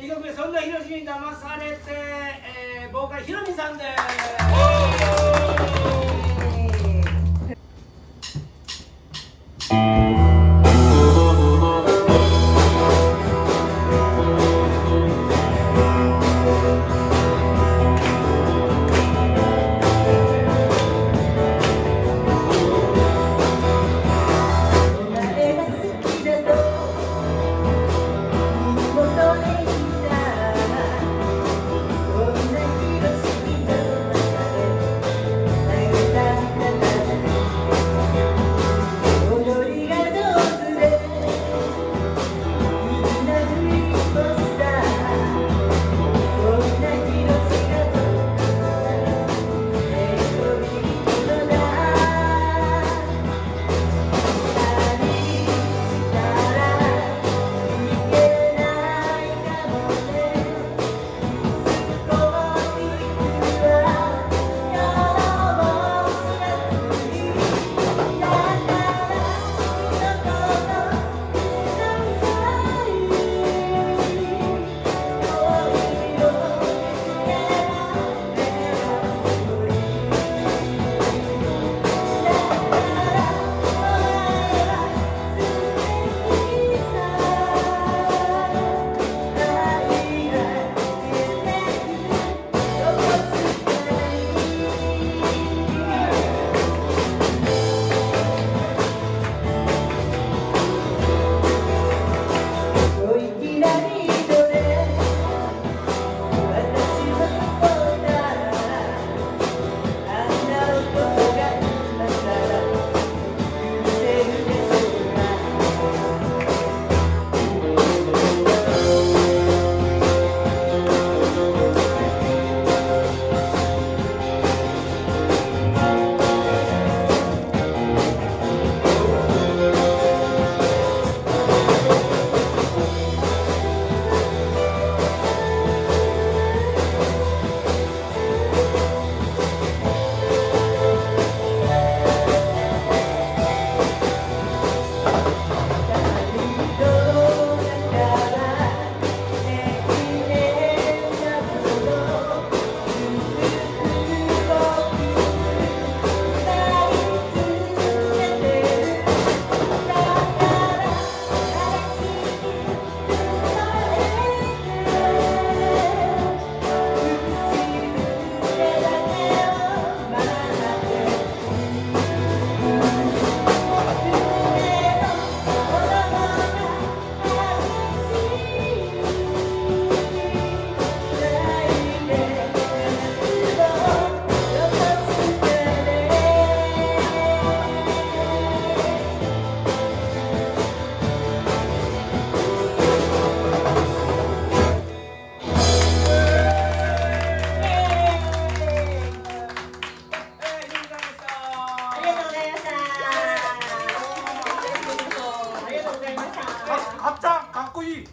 えー、2曲目そんなひろしに騙されて、えー、ボーカルひろみさんです。いい。